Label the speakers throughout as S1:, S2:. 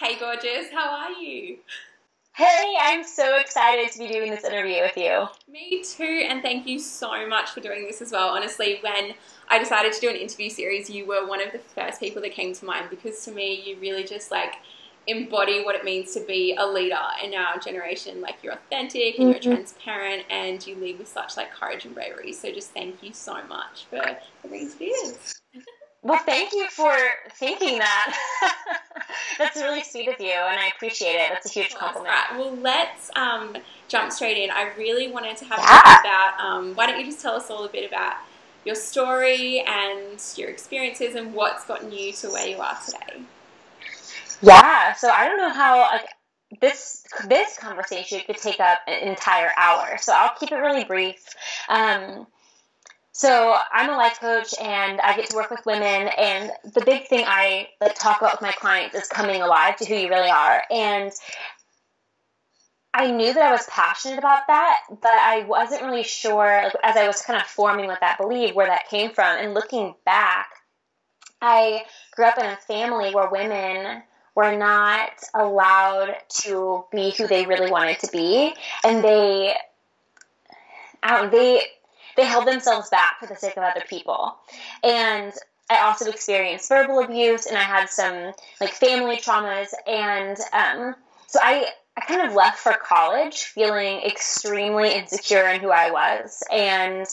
S1: Hey, gorgeous, how are you?
S2: Hey, I'm so excited to be doing this interview with you.
S1: Me too, and thank you so much for doing this as well. Honestly, when I decided to do an interview series, you were one of the first people that came to mind because to me, you really just like embody what it means to be a leader in our generation. Like you're authentic and mm-hmm. you're transparent and you lead with such like courage and bravery. So just thank you so much for, for being spears.
S2: Well, thank you for thinking that. That's really sweet of you, and I appreciate it. That's a huge compliment.
S1: Well, let's um, jump straight in. I really wanted to have yeah. about. Um, why don't you just tell us all a bit about your story and your experiences and what's gotten you to where you are today?
S2: Yeah. So I don't know how like this this conversation could take up an entire hour. So I'll keep it really brief. Um, so I'm a life coach and I get to work with women and the big thing I like talk about with my clients is coming alive to who you really are. And I knew that I was passionate about that, but I wasn't really sure like, as I was kind of forming what that belief where that came from. And looking back, I grew up in a family where women were not allowed to be who they really wanted to be, and they, um, they they held themselves back for the sake of other people. And I also experienced verbal abuse and I had some like family traumas. And um, so I, I kind of left for college feeling extremely insecure in who I was. And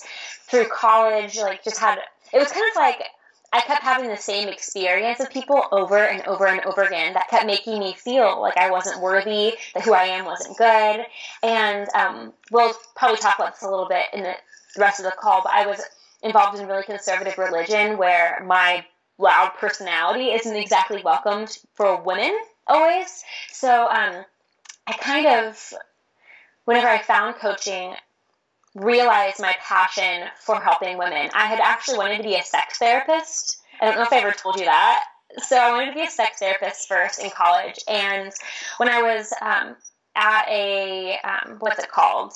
S2: through college, like just had, it was kind of like I kept having the same experience of people over and over and over again that kept making me feel like I wasn't worthy, that who I am wasn't good. And um, we'll probably talk about this a little bit in the the rest of the call, but I was involved in really conservative religion where my loud personality isn't exactly welcomed for women always. So um, I kind of, whenever I found coaching, realized my passion for helping women. I had actually wanted to be a sex therapist. I don't know if I ever told you that. So I wanted to be a sex therapist first in college. And when I was um, at a, um, what's it called?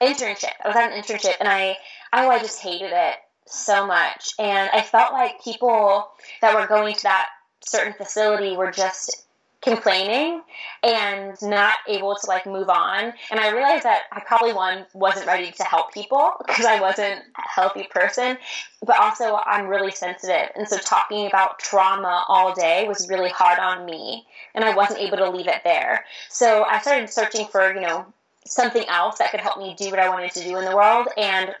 S2: Internship. I was at an internship and I, I just hated it so much. And I felt like people that were going to that certain facility were just complaining and not able to like move on. And I realized that I probably one wasn't ready to help people because I wasn't a healthy person, but also I'm really sensitive. And so talking about trauma all day was really hard on me and I wasn't able to leave it there. So I started searching for, you know, something else that could help me do what I wanted to do in the world and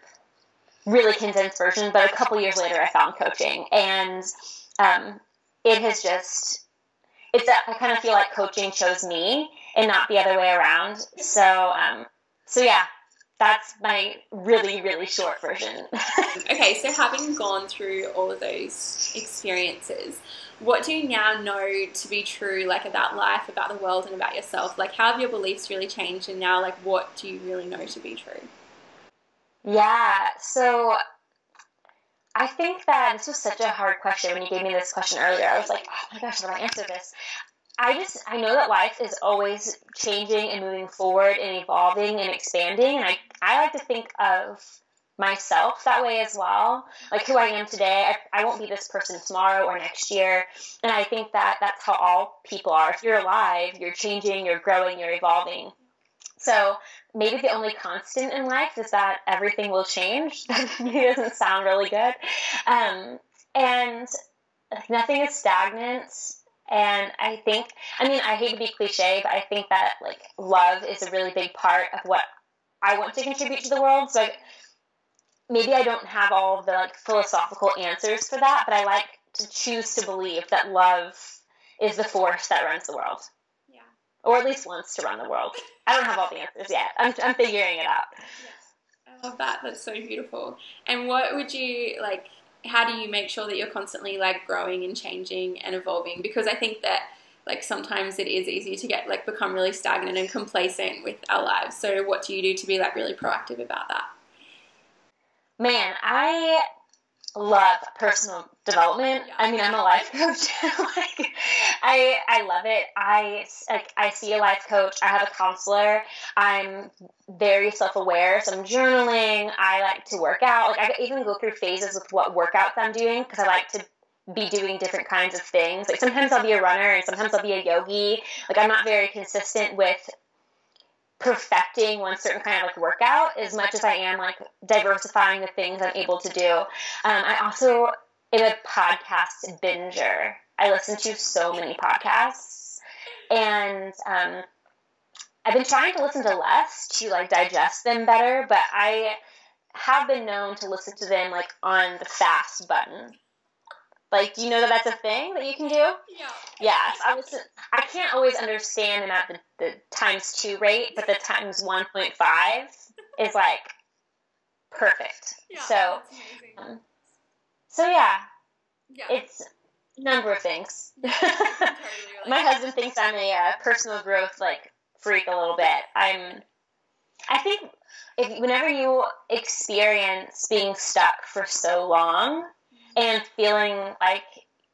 S2: really condensed version. But a couple years later, I found coaching, and um, it has just it's a, I kind of feel like coaching chose me and not the other way around. So um, so yeah, that's my really really short version.
S1: okay, so having gone through all of those experiences what do you now know to be true like about life about the world and about yourself? Like how have your beliefs really changed and now like what do you really know to be true?
S2: Yeah so i think that this was such a hard question when you gave me this question earlier. I was like oh my gosh how do i answer this? I just i know that life is always changing and moving forward and evolving and expanding and i, I like to think of myself that way as well. Like who I am today, I, I won't be this person tomorrow or next year. And I think that that's how all people are. If you're alive, you're changing, you're growing, you're evolving. So maybe the only constant in life is that everything will change. That doesn't sound really good. Um, and nothing is stagnant. And I think, I mean, I hate to be cliche, but I think that like love is a really big part of what I want to contribute to the world. So maybe I don't have all the like philosophical answers for that, but I like to choose to believe that love is the force that runs the world. Yeah. Or at least wants to run the world. I don't have all the answers yet. I'm, I'm figuring it out.
S1: Yes. I love that. That's so beautiful. And what would you like? How do you make sure that you're constantly like growing and changing and evolving? Because I think that like sometimes it is easy to get like become really stagnant and complacent with our lives. So what do you do to be like really proactive about that?
S2: Man, I love personal development. I mean, I'm a life coach. like, I I love it. I like I see a life coach. I have a counselor. I'm very self aware, so I'm journaling. I like to work out. Like I even go through phases with what workouts I'm doing because I like to be doing different kinds of things. Like sometimes I'll be a runner and sometimes I'll be a yogi. Like I'm not very consistent with perfecting one certain kind of like workout as much as I am like diversifying the things I'm able to do. Um, I also am a podcast binger. I listen to so many podcasts, and um, I've been trying to listen to less to like digest them better. But I have been known to listen to them like on the fast button. Like, do you know that that's a thing that you can do?
S1: Yeah.
S2: Yes, I was. I can't always understand about the, the times two rate, but the times one point five is like perfect.
S1: Yeah,
S2: so, um, so yeah,
S1: yeah.
S2: it's a number of things. My husband thinks I'm a uh, personal growth like freak a little bit. I'm. I think if whenever you experience being stuck for so long and feeling like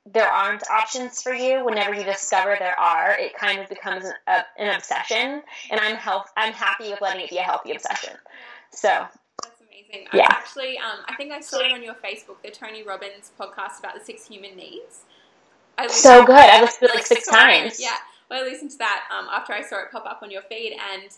S2: there aren't options for you, whenever you discover there are, it kind of becomes an, a, an obsession. And I'm health. I'm happy with letting it be a healthy obsession. So
S1: That's amazing.
S2: Yeah.
S1: I actually, um, I think I saw it on your Facebook, the Tony Robbins podcast about the six human needs. I
S2: so good. I listened to it like six times.
S1: Yeah. Well, I listened to that um, after I saw it pop up on your feed, and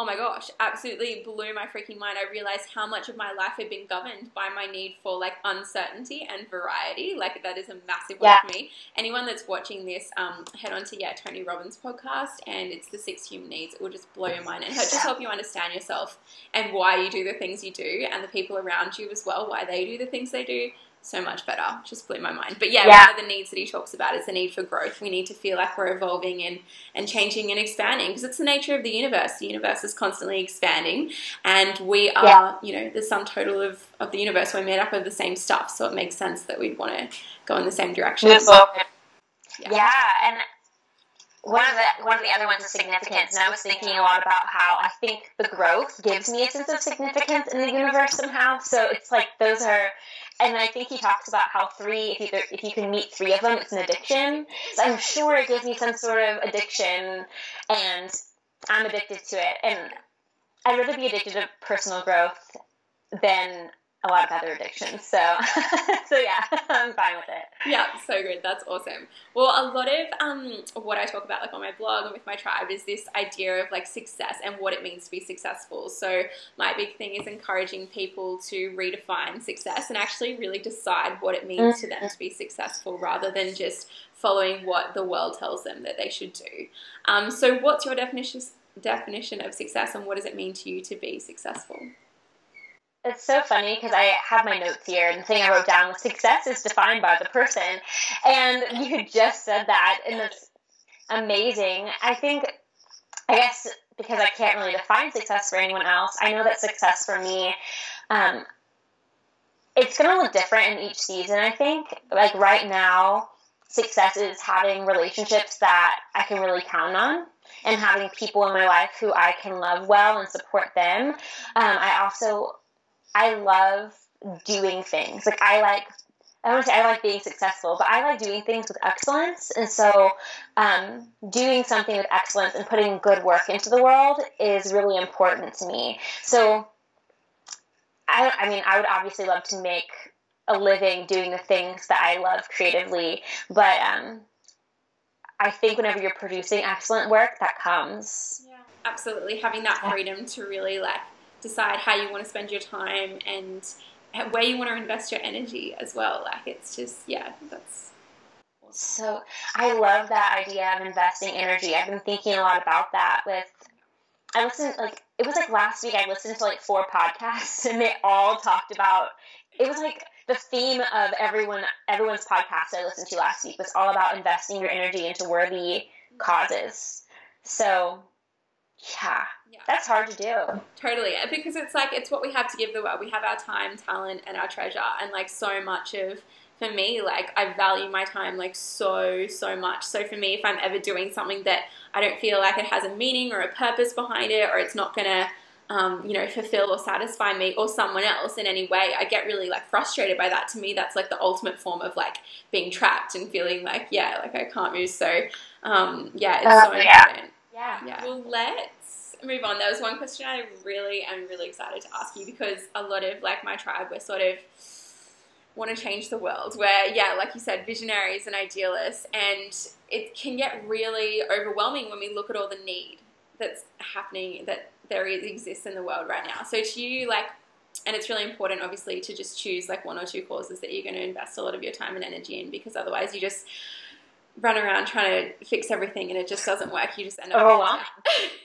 S1: oh my gosh, absolutely blew my freaking mind. I realized how much of my life had been governed by my need for like uncertainty and variety. Like that is a massive one
S2: Yeah.
S1: for me. Anyone that's watching this, um, head on to yeah Tony Robbins podcast, and it's the six human needs. It will just blow your mind and just help you understand yourself and why you do the things you do, and the people around you as well, why they do the things they do. So much better. Just blew my mind. But yeah,
S2: Yeah.
S1: one of the needs that he talks about is the need for growth. We need to feel like we're evolving and, and changing and expanding because it's the nature of the universe. The universe is constantly expanding, and we are,
S2: Yeah.
S1: you know, the sum total of, of the universe. We're made up of the same stuff, so it makes sense that we'd want to go in the same direction. Yeah.
S2: Yeah, and one of the one of the other ones is significance, and I was thinking a lot about how I think the growth gives me a sense of significance in the universe somehow. So it's like those are, and I think he talks about how three, if you if you can meet three of them, it's an addiction. So I'm sure it gives me some sort of addiction, and I'm addicted to it. And I'd rather be addicted to personal growth than a lot of other addictions. So, so yeah, I'm fine with it.
S1: Yeah, so good. That's awesome. Well, a lot of um, what I talk about, like on my blog and with my tribe, is this idea of like success and what it means to be successful. So my big thing is encouraging people to redefine success and actually really decide what it means to them to be successful, rather than just following what the world tells them that they should do. Um, so, what's your definition definition of success, and what does it mean to you to be successful?
S2: It's so funny because I have my notes here, and the thing I wrote down was success is defined by the person. And you just said that, and it's amazing. I think, I guess, because I can't really define success for anyone else, I know that success for me, um, it's going to look different in each season, I think. Like right now, success is having relationships that I can really count on and having people in my life who I can love well and support them. Um, I also I love doing things. Like I like I want to say I like being successful, but I like doing things with excellence. And so, um, doing something with excellence and putting good work into the world is really important to me. So, I, I mean, I would obviously love to make a living doing the things that I love creatively, but um, I think whenever you're producing excellent work, that comes.
S1: Yeah, absolutely. Having that freedom to really like decide how you want to spend your time and where you want to invest your energy as well. Like it's just yeah, that's
S2: So I love that idea of investing energy. I've been thinking a lot about that with I listened like it was like last week I listened to like four podcasts and they all talked about it was like the theme of everyone everyone's podcast I listened to last week was all about investing your energy into worthy causes. So yeah,
S1: yeah.
S2: that's hard to do.
S1: Totally, because it's like it's what we have to give the world. We have our time, talent, and our treasure, and like so much of for me, like I value my time like so so much. So for me, if I'm ever doing something that I don't feel like it has a meaning or a purpose behind it, or it's not gonna um, you know, fulfill or satisfy me or someone else in any way, I get really like frustrated by that. To me, that's like the ultimate form of like being trapped and feeling like, yeah, like I can't move. So, um, yeah, it's
S2: Uh,
S1: so important.
S2: Yeah.
S1: Yeah. Well, let's move on. There was one question I really am really excited to ask you because a lot of like my tribe, we're sort of want to change the world where yeah like you said visionaries and idealists and it can get really overwhelming when we look at all the need that's happening that there is exists in the world right now so to you like and it's really important obviously to just choose like one or two causes that you're going to invest a lot of your time and energy in because otherwise you just run around trying to fix everything and it just doesn't work you just end up
S2: Oh, wow.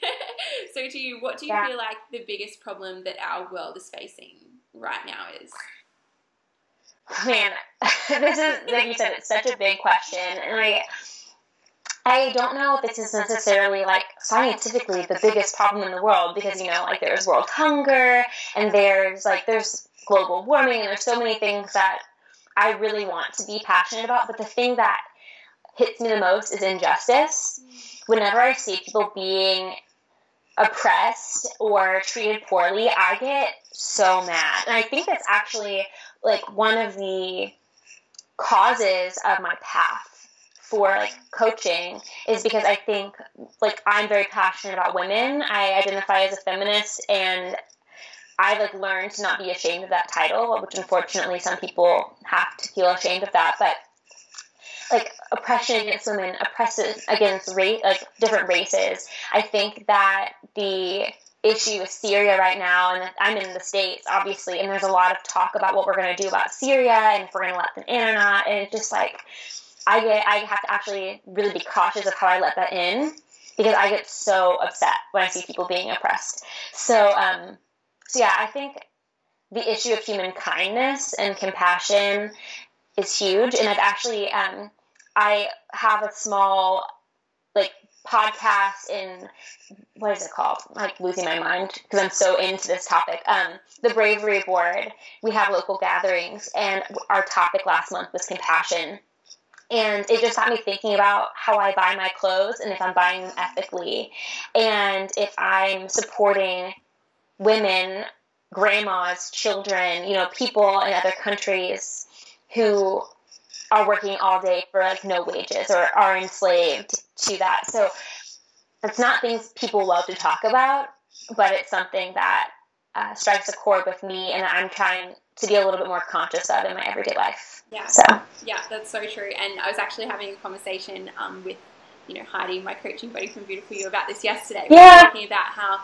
S1: so to you what do you
S2: Yeah.
S1: feel like the biggest problem that our world is facing right now is
S2: Man, this is like you said, it's such a big question, and I, I don't know if this is necessarily like scientifically the biggest problem in the world because you know, like there's world hunger, and there's like there's global warming, and there's so many things that I really want to be passionate about. But the thing that hits me the most is injustice. Whenever I see people being oppressed or treated poorly, I get so mad. And I think that's actually like one of the causes of my path for like coaching is because I think like I'm very passionate about women. I identify as a feminist and I like learned to not be ashamed of that title, which unfortunately some people have to feel ashamed of that, but like oppression against women, oppression against race, like different races. I think that the issue with Syria right now, and I'm in the States, obviously, and there's a lot of talk about what we're going to do about Syria and if we're going to let them in or not. And it's just like, I get, I have to actually really be cautious of how I let that in because I get so upset when I see people being oppressed. So, um, so yeah, I think the issue of human kindness and compassion is huge. And I've actually, um, I have a small, like, podcast in what is it called? I'm like losing my mind because I'm so into this topic. Um, the Bravery Board. We have local gatherings, and our topic last month was compassion. And it just got me thinking about how I buy my clothes and if I'm buying them ethically, and if I'm supporting women, grandmas, children, you know, people in other countries who are working all day for like no wages or are enslaved to that. So it's not things people love to talk about, but it's something that uh, strikes a chord with me, and I'm trying to be a little bit more conscious of in my everyday life.
S1: yeah
S2: So
S1: Yeah, that's so true. And I was actually having a conversation um, with, you know, Heidi, my coaching buddy from Beautiful You, about this yesterday. We were
S2: Yeah.
S1: talking about how,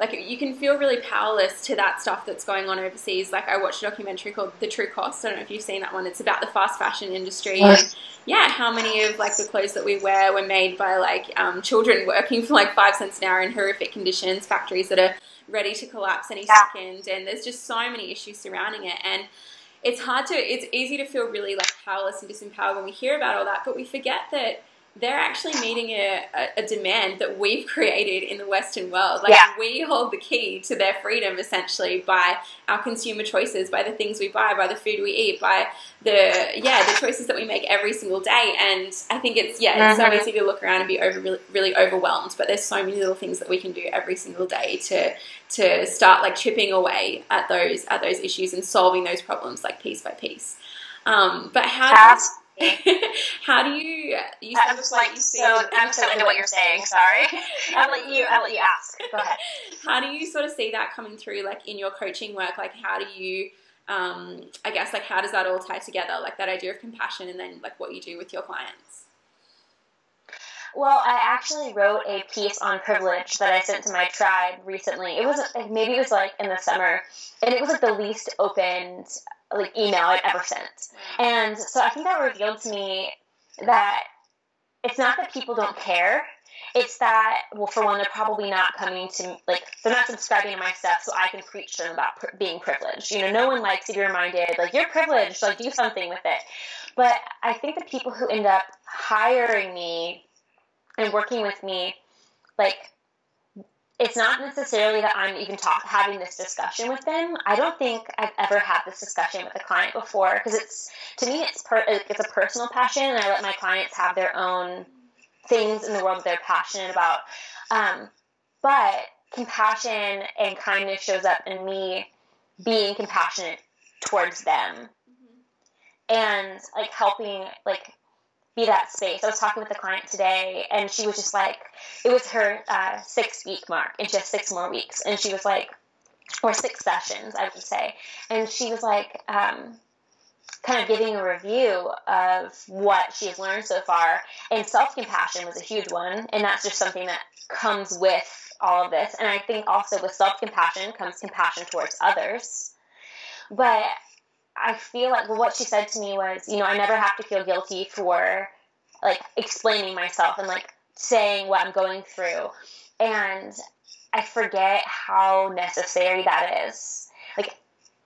S1: like, you can feel really powerless to that stuff that's going on overseas. Like, I watched a documentary called The True Cost. I don't know if you've seen that one. It's about the fast fashion industry.
S2: Yes.
S1: And, yeah, how many of, like, the clothes that we wear were made by, like, um, children working for, like, five cents an hour in horrific conditions, factories that are ready to collapse any
S2: Yeah.
S1: second. And there's just so many issues surrounding it. And it's hard to it's easy to feel really like powerless and disempowered when we hear about all that but we forget that they're actually meeting a, a, demand that we've created in the western world like
S2: Yeah.
S1: we hold the key to their freedom essentially by our consumer choices by the things we buy by the food we eat by the yeah the choices that we make every single day and i think it's yeah it's so
S2: Mhm.
S1: easy to look around and be over really, really overwhelmed but there's so many little things that we can do every single day to to start like chipping away at those at those issues and solving those problems like piece by piece. Um, but how do you, how do you you
S2: I'm
S1: sort of
S2: just
S1: like
S2: like
S1: you see
S2: so I'm so into what you're saying. Sorry, I'll let you. I'll let you ask. Go ahead.
S1: how do you sort of see that coming through like in your coaching work? Like how do you um, I guess like how does that all tie together? Like that idea of compassion and then like what you do with your clients.
S2: Well, I actually wrote a piece on privilege that I sent to my tribe recently. It was maybe it was like in the summer, and it was like the least opened like email I'd ever sent. And so I think that revealed to me that it's not that people don't care. It's that, well, for one, they're probably not coming to, like, they're not subscribing to my stuff so I can preach to them about pr- being privileged. You know, no one likes to be reminded, like, you're privileged, like, do something with it. But I think the people who end up hiring me and working with me, like, it's not necessarily that I'm even talk, having this discussion with them. I don't think I've ever had this discussion with a client before because it's to me it's per, it's a personal passion, and I let my clients have their own things in the world that they're passionate about. Um, but compassion and kindness shows up in me being compassionate towards them and like helping like be that space. I was talking with a client today, and she was just like, it was her uh, six week mark, and she has six more weeks, and she was like, or six sessions, I would say, and she was like, um, kind of giving a review of what she's learned so far. And self compassion was a huge one. And that's just something that comes with all of this. And I think also with self compassion comes compassion towards others. But I feel like what she said to me was, you know, I never have to feel guilty for like explaining myself and like saying what I'm going through. And I forget how necessary that is. Like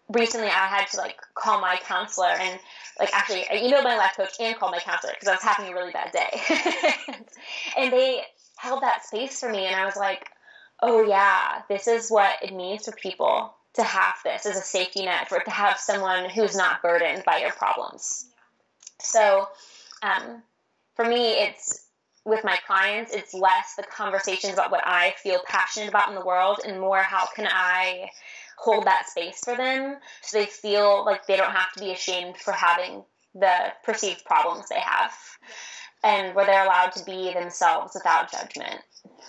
S2: recently I had to like call my counselor and like actually uh, I emailed my life coach and called my counselor because I was having a really bad day. and they held that space for me and I was like, "Oh yeah, this is what it means for people to have this as a safety net for to have someone who's not burdened by your problems." So, um, for me it's with my clients, it's less the conversations about what I feel passionate about in the world and more how can I hold that space for them so they feel like they don't have to be ashamed for having the perceived problems they have and where they're allowed to be themselves without judgment.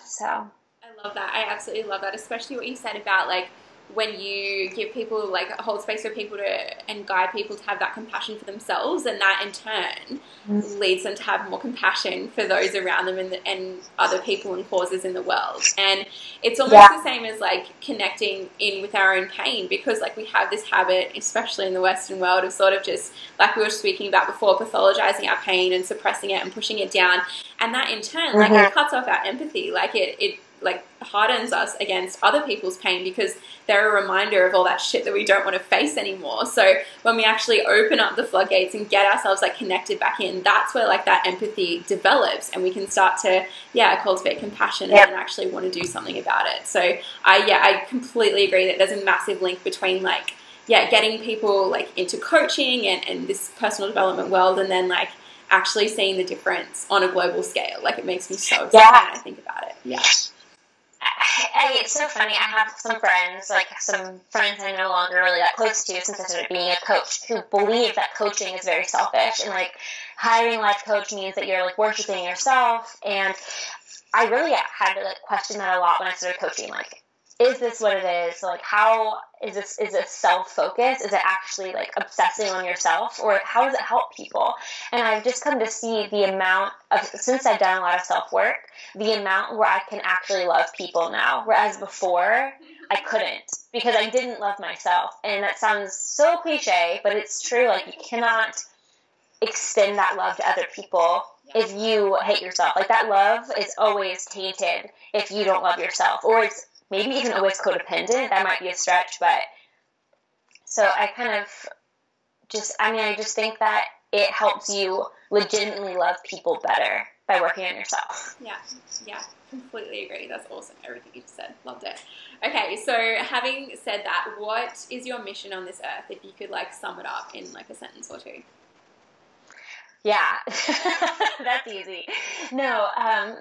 S2: So
S1: I love that. I absolutely love that, especially what you said about like when you give people like a whole space for people to and guide people to have that compassion for themselves and that in turn mm. leads them to have more compassion for those around them and, the, and other people and causes in the world and it's almost yeah. the same as like connecting in with our own pain because like we have this habit especially in the western world of sort of just like we were speaking about before pathologizing our pain and suppressing it and pushing it down and that in turn like mm-hmm. it cuts off our empathy like it, it like hardens us against other people's pain because they're a reminder of all that shit that we don't want to face anymore. So when we actually open up the floodgates and get ourselves like connected back in, that's where like that empathy develops and we can start to yeah cultivate compassion yep. and actually want to do something about it. So I yeah I completely agree that there's a massive link between like yeah getting people like into coaching and, and this personal development world and then like actually seeing the difference on a global scale. Like it makes me so excited yeah. when I think about it. Yeah.
S2: I, it's so funny. I have some friends, like some friends I'm no longer really that close to since I started being a coach, who believe that coaching is very selfish and like hiring a life coach means that you're like worshiping yourself. And I really had to like question that a lot when I started coaching. Like, is this what it is? Like, how is this? Is it self focus? Is it actually like obsessing on yourself, or how does it help people? And I've just come to see the amount of since I've done a lot of self work, the amount where I can actually love people now, whereas before I couldn't because I didn't love myself. And that sounds so cliche, but it's true. Like you cannot extend that love to other people if you hate yourself. Like that love is always tainted if you don't love yourself, or it's maybe even always codependent. That might be a stretch, but so I kind of just, I mean, I just think that it helps you legitimately love people better by working on yourself.
S1: Yeah, yeah, completely agree. That's awesome. Everything you just said, loved it. Okay, so having said that, what is your mission on this earth? If you could like sum it up in like a sentence or two.
S2: Yeah, that's easy. No, um,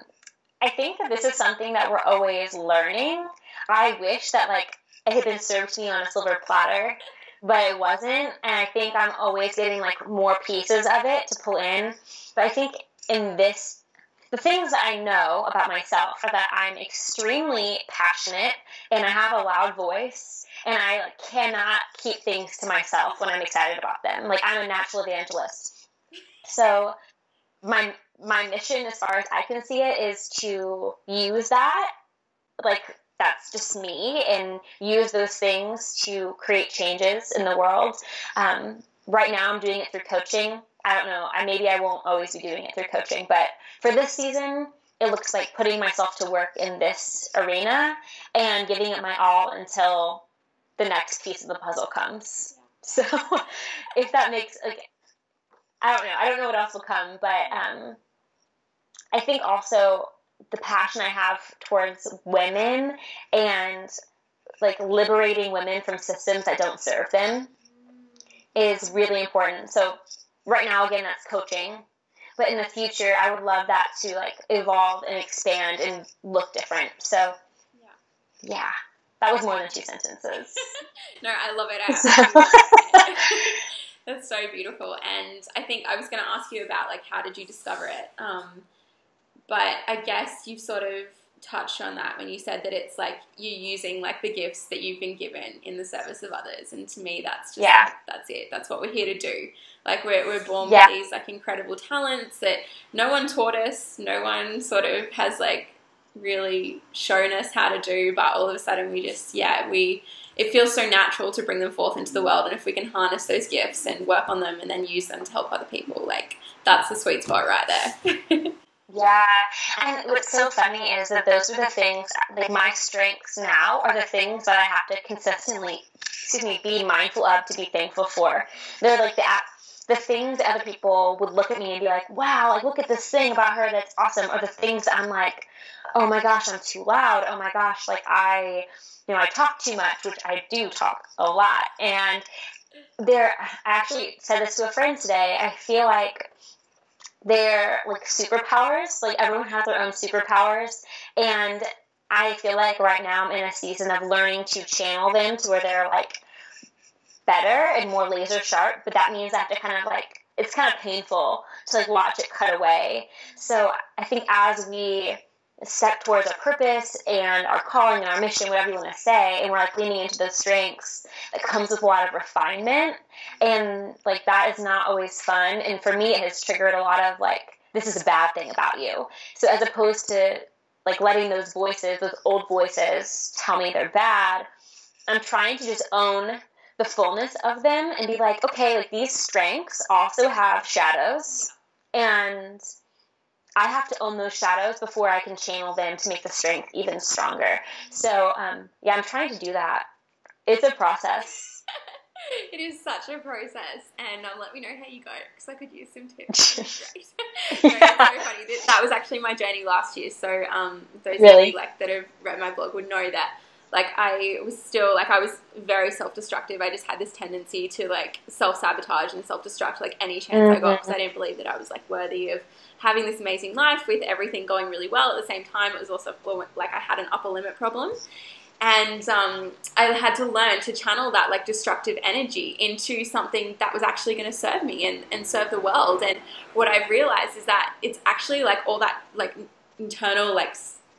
S2: I think that this is something that we're always learning. I wish that like it had been served to me on a silver platter, but it wasn't. And I think I'm always getting like more pieces of it to pull in. But I think in this, the things that I know about myself are that I'm extremely passionate and I have a loud voice and I like, cannot keep things to myself when I'm excited about them. Like I'm a natural evangelist. So my my mission, as far as I can see it, is to use that, like that's just me, and use those things to create changes in the world. Um, right now, I'm doing it through coaching. I don't know. I maybe I won't always be doing it through coaching, but for this season, it looks like putting myself to work in this arena and giving it my all until the next piece of the puzzle comes. So, if that makes like, I don't know. I don't know what else will come, but um, I think also the passion I have towards women and like liberating women from systems that don't serve them is really important. So right now again that's coaching. But in the future I would love that to like evolve and expand and look different. So yeah. Yeah. That was more than two sentences.
S1: no, I love it. I That's so beautiful. And I think I was going to ask you about like how did you discover it? Um, but I guess you've sort of touched on that when you said that it's like you're using like the gifts that you've been given in the service of others and to me that's just
S2: Yeah.
S1: like, that's it that's what we're here to do like we're, we're born
S2: Yeah.
S1: with these like incredible talents that no one taught us no one sort of has like really shown us how to do but all of a sudden we just yeah we it feels so natural to bring them forth into the world and if we can harness those gifts and work on them and then use them to help other people like that's the sweet spot right there
S2: Yeah, and what's so funny is that those are the things, like my strengths now, are the things that I have to consistently, excuse me, be mindful of to be thankful for. They're like the the things that other people would look at me and be like, "Wow, like look at this thing about her that's awesome," or the things that I'm like, "Oh my gosh, I'm too loud." Oh my gosh, like I, you know, I talk too much, which I do talk a lot, and there. I actually said this to a friend today. I feel like they're like superpowers. Like everyone has their own superpowers, and I feel like right now I'm in a season of learning to channel them to where they're like better and more laser sharp. But that means I have to kind of like it's kind of painful to like watch it cut away. So I think as we step towards our purpose and our calling and our mission, whatever you want to say, and we're like leaning into those strengths, that comes with a lot of refinement. And like that is not always fun. And for me, it has triggered a lot of like, this is a bad thing about you. So as opposed to like letting those voices, those old voices, tell me they're bad, I'm trying to just own the fullness of them and be like, okay, like these strengths also have shadows. And I have to own those shadows before I can channel them to make the strength even stronger. So, um, yeah, I'm trying to do that. It's a process.
S1: it is such a process, and um, let me know how you go because I could use some tips. No, that's so funny. That- was actually my journey last year. So, um, those
S2: Really?
S1: of you like that have read my blog would know that. Like I was still like I was very self-destructive. I just had this tendency to like self-sabotage and self-destruct like any chance I got because I didn't believe that I was like worthy of having this amazing life with everything going really well. At the same time, it was also like I had an upper limit problem and um, I had to learn to channel that like destructive energy into something that was actually going to serve me and, and serve the world. And what I've realized is that it's actually like all that like internal like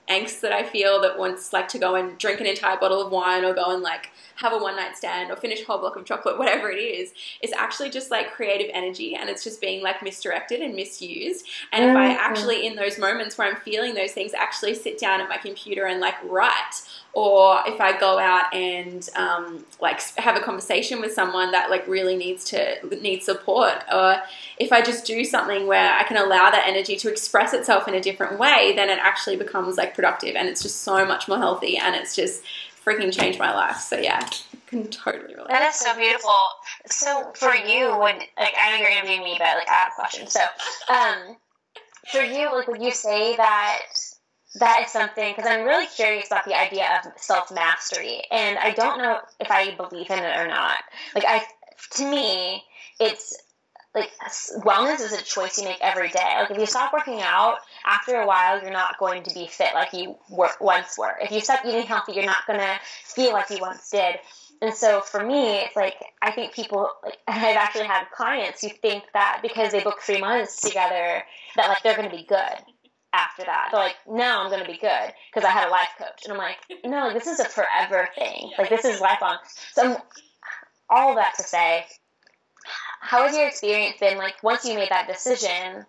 S1: angst that I feel that wants like to go and drink an entire bottle of wine or go and like have a one night stand or finish a whole block of chocolate, whatever it is, is actually just like creative energy and it's just being like misdirected and misused. And if I
S2: Mhm.
S1: actually, in those moments where I'm feeling those things, actually sit down at my computer and like write, or if I go out and um, like have a conversation with someone that like really needs to needs support, or if I just do something where I can allow that energy to express itself in a different way, then it actually becomes like productive and it's just so much more healthy and it's just freaking changed my life. So yeah, I can totally relate.
S2: That is so beautiful. So for you, when like I know you're interviewing me, but like I have a question. So, um, for you, like would you say that that is something? Because I'm really curious about the idea of self mastery, and I don't know if I believe in it or not. Like I, to me, it's like wellness is a choice you make every day. Like if you stop working out, after a while, you're not going to be fit like you were, once were. If you stop eating healthy, you're not going to feel like you once did. And so for me, it's like I think people like I've actually had clients who think that because they book three months together that like they're going to be good after that. They're like, now I'm going to be good because I had a life coach, and I'm like, no, like, this is a forever thing. Like this is lifelong. So I'm, all that to say, how has your experience been? Like once you made that decision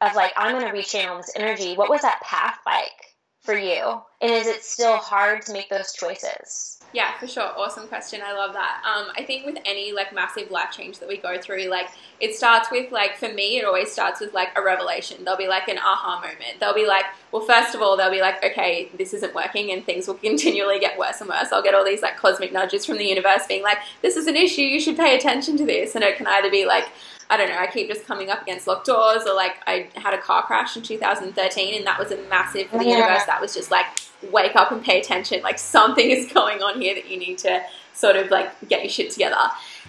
S2: of like I'm going to rechannel this energy, what was that path like for you? And is it still hard to make those choices?
S1: Yeah, for sure. Awesome question. I love that. Um, I think with any like massive life change that we go through, like it starts with like for me, it always starts with like a revelation. There'll be like an aha moment. They'll be like, well, first of all, they'll be like, okay, this isn't working, and things will continually get worse and worse. I'll get all these like cosmic nudges from the universe, being like, this is an issue. You should pay attention to this. And it can either be like, I don't know, I keep just coming up against locked doors, or like I had a car crash in 2013, and that was a massive for the
S2: Yeah.
S1: universe. That was just like wake up and pay attention. Like something is going on here that you need to sort of like get your shit together.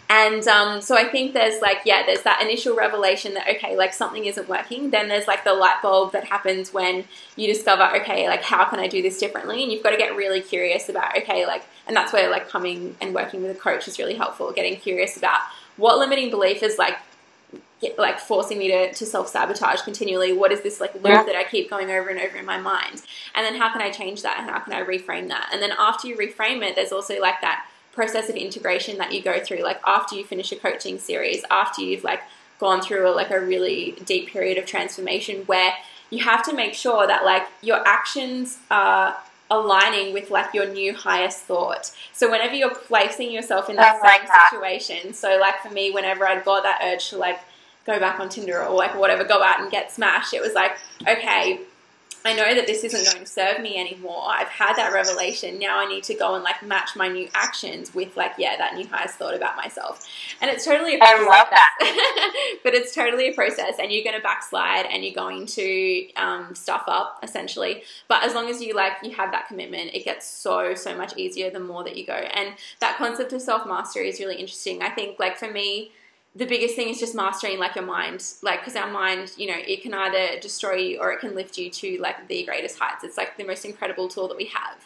S1: And um, so I think there's like, yeah, there's that initial revelation that, okay, like something isn't working. Then there's like the light bulb that happens when you discover, okay, like how can I do this differently? And you've got to get really curious about, okay, like, and that's where like coming and working with a coach is really helpful, getting curious about what limiting belief is like get, like forcing me to, to self sabotage continually? What is this like loop yeah. that I keep going over and over in my mind? And then how can I change that? And how can I reframe that? And then after you reframe it, there's also like that process of integration that you go through. Like after you finish a coaching series, after you've like gone through a, like a really deep period of transformation where you have to make sure that like your actions are aligning with like your new highest thought. So whenever you're placing yourself in that same like situation, so like for me, whenever I'd got that urge to like go back on Tinder or like whatever, go out and get smashed, it was like, okay, I know that this isn't going to serve me anymore. I've had that revelation. Now I need to go and like match my new actions with like yeah that new highest thought about myself. And it's totally a
S2: process. I love that.
S1: but it's totally a process, and you're going to backslide and you're going to um, stuff up essentially. But as long as you like you have that commitment, it gets so so much easier the more that you go. And that concept of self mastery is really interesting. I think like for me the biggest thing is just mastering like your mind like because our mind you know it can either destroy you or it can lift you to like the greatest heights. It's like the most incredible tool that we have.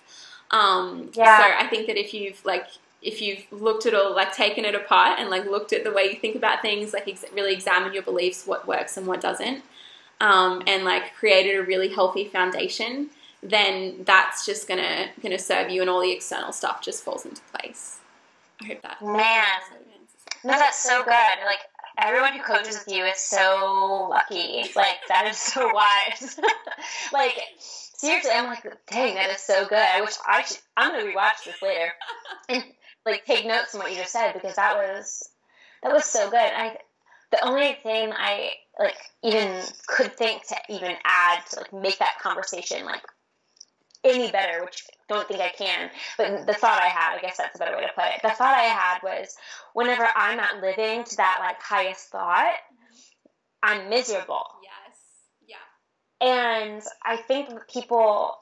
S1: Um yeah. so i think that if you've like if you've looked at all like taken it apart and like looked at the way you think about things like ex- really examine your beliefs what works and what doesn't um, and like created a really healthy foundation then that's just gonna gonna serve you and all the external stuff just falls into place. I hope that
S2: man no, that's so good. Like everyone who coaches with you is so lucky. Like that is so wise. like seriously, I'm like, dang, that is so good. I wish I should. I'm gonna rewatch this later and like take notes on what you just said because that was that was so good. I the only thing I like even could think to even add to like make that conversation like any better, which I don't think I can. But the thought I had, I guess that's a better way to put it. The thought I had was whenever I'm not living to that like highest thought, I'm miserable.
S1: Yes.
S2: Yeah. And I think people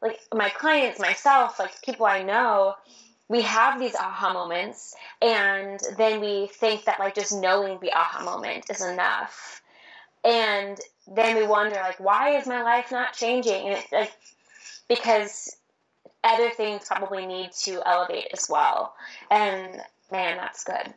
S2: like my clients, myself, like people I know, we have these aha moments and then we think that like just knowing the aha moment is enough. And then we wonder like why is my life not changing? And it's like because other things probably need to elevate as well. And man, that's good.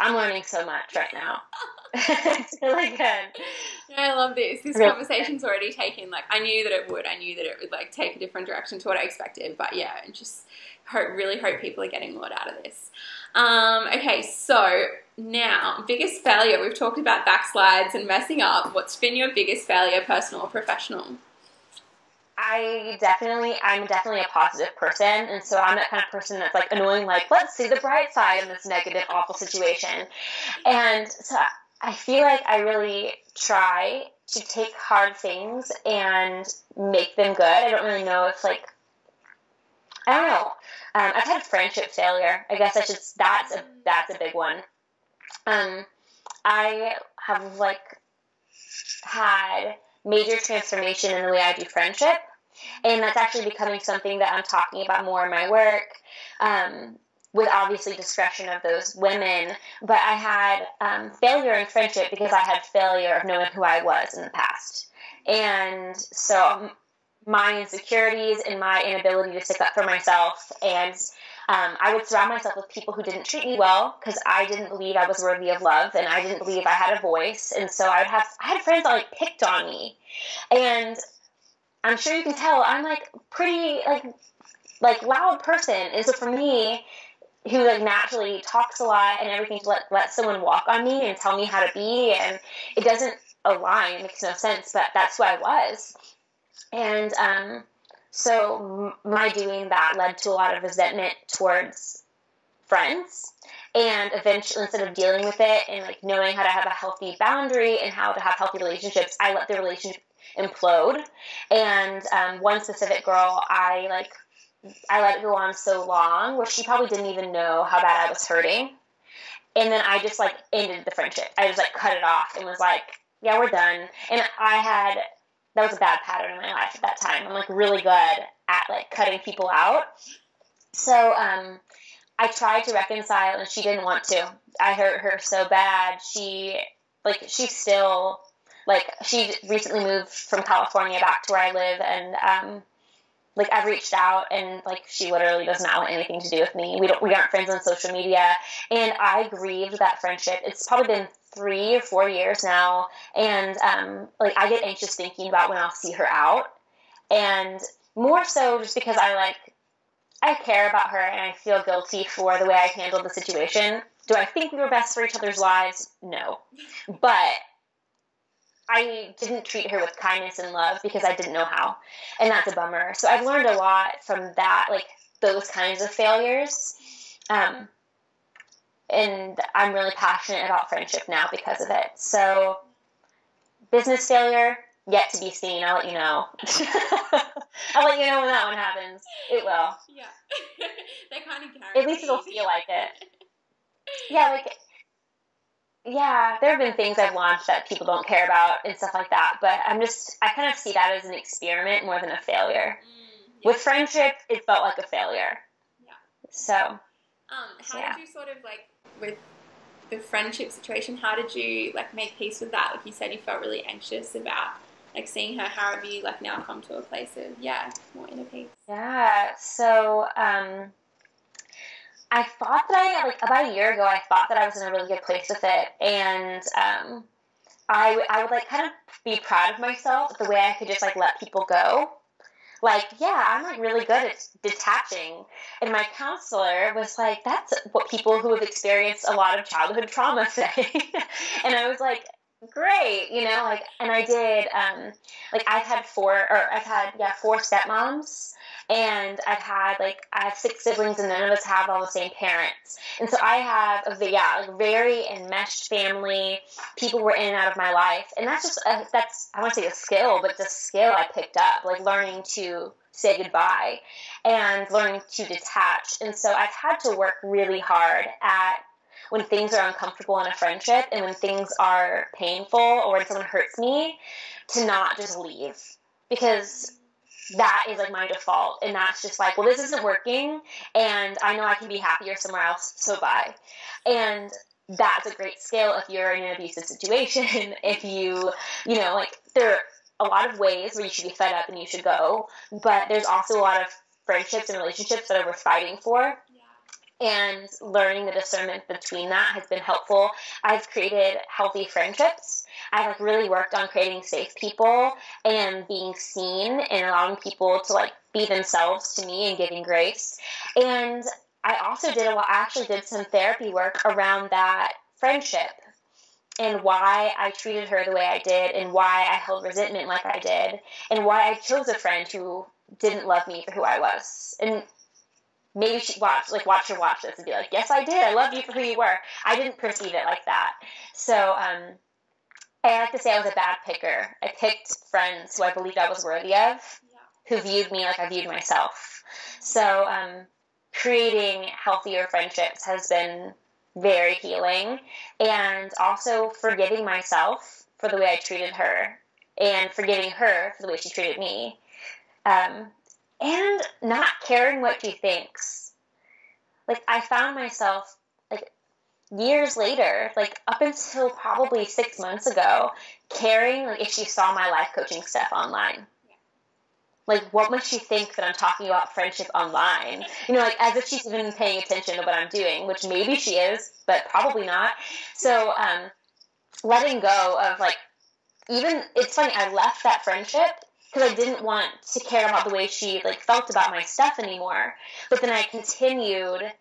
S2: I'm learning so much right now. it's really good.
S1: Yeah, I love this. This really conversation's already taken like I knew that it would. I knew that it would like take a different direction to what I expected. But yeah, and just hope really hope people are getting a lot out of this. Um, okay, so now biggest failure. We've talked about backslides and messing up. What's been your biggest failure, personal or professional?
S2: I definitely, I'm definitely a positive person, and so I'm that kind of person that's like annoying, like let's see the bright side in this negative, awful situation. And so I feel like I really try to take hard things and make them good. I don't really know if like I don't know. Um, I've had friendship failure. I guess I should. That's a that's a big one. Um, I have like had major transformation in the way I do friendship and that's actually becoming something that I'm talking about more in my work. Um, with obviously discretion of those women, but I had um, failure in friendship because I had failure of knowing who I was in the past. And so my insecurities and my inability to stick up for myself and um, I would surround myself with people who didn't treat me well because I didn't believe I was worthy of love and I didn't believe I had a voice. And so I would have I had friends that like picked on me, and I'm sure you can tell I'm like pretty like like loud person. And so for me, who like naturally talks a lot and everything to let let someone walk on me and tell me how to be and it doesn't align, it makes no sense, but that's who I was. And um so my doing that led to a lot of resentment towards friends and eventually instead of dealing with it and like knowing how to have a healthy boundary and how to have healthy relationships i let the relationship implode. And um, one specific girl, I like, I let it go on so long where she probably didn't even know how bad I was hurting. And then I just like ended the friendship. I just like cut it off and was like, yeah, we're done. And I had, that was a bad pattern in my life at that time. I'm like really good at like cutting people out. So, um, I tried to reconcile and she didn't want to. I hurt her so bad. She, like, she still like she recently moved from California back to where I live, and um, like I've reached out, and like she literally does not want anything to do with me. We don't, we aren't friends on social media, and I grieved that friendship. It's probably been three or four years now, and um, like I get anxious thinking about when I'll see her out, and more so just because I like I care about her and I feel guilty for the way I handled the situation. Do I think we were best for each other's lives? No, but I didn't treat her with kindness and love because I didn't know how, and that's a bummer. So I've learned a lot from that, like those kinds of failures. Um, and I'm really passionate about friendship now because of it. So, business failure yet to be seen. I'll let you know. I'll let you know when that one happens. It will.
S1: Yeah, they kind of.
S2: At least it'll feel like it. Yeah, like yeah, there have been things I've launched that people don't care about and stuff like that. But I'm just I kind of see that as an experiment more than a failure. Mm, yeah. With friendship, it felt like a failure.
S1: Yeah.
S2: So.
S1: Um, how yeah. did you sort of like with the friendship situation, how did you like make peace with that? Like you said, you felt really anxious about like seeing her. How have you like now come to a place of yeah, more inner peace?
S2: Yeah. So um, I thought that I like about a year ago. I thought that I was in a really good place with it, and um, I I would like kind of be proud of myself the way I could just like let people go like, yeah, I'm like really good at detaching. And my counselor was like, that's what people who have experienced a lot of childhood trauma say. and I was like, great, you know, like, and I did, um, like, I've had four, or I've had, yeah, four stepmoms and I've had like I have six siblings, and none of us have all the same parents. And so I have a yeah, very enmeshed family. People were in and out of my life, and that's just a, that's I want to say a skill, but it's a skill I picked up, like learning to say goodbye and learning to detach. And so I've had to work really hard at when things are uncomfortable in a friendship and when things are painful or when someone hurts me to not just leave. Because that is like my default and that's just like well this isn't working and i know i can be happier somewhere else so bye. And that's a great skill if you're in an abusive situation if you you know like there are a lot of ways where you should be fed up and you should go but there's also a lot of friendships and relationships that are worth fighting for and learning the discernment between that has been helpful. I've created healthy friendships. I've like really worked on creating safe people and being seen and allowing people to like be themselves to me and giving grace. And I also did a lot, I actually did some therapy work around that friendship and why I treated her the way I did and why I held resentment like I did and why I chose a friend who didn't love me for who I was. And maybe she watch like watch her watch this and be like, yes, I did. I loved you for who you were. I didn't perceive it like that. So um, I like to say I was a bad picker. I picked friends who I believed I was worthy of, who viewed me like I viewed myself. So um, creating healthier friendships has been very healing, and also forgiving myself for the way I treated her, and forgiving her for the way she treated me. Um, and not caring what she thinks. Like I found myself like years later, like up until probably six months ago, caring like if she saw my life coaching stuff online. Like what must she think that I'm talking about friendship online? You know, like as if she's even paying attention to what I'm doing, which maybe she is, but probably not. So um, letting go of like even it's funny, I left that friendship because I didn't want to care about the way she like felt about my stuff anymore. But then I continued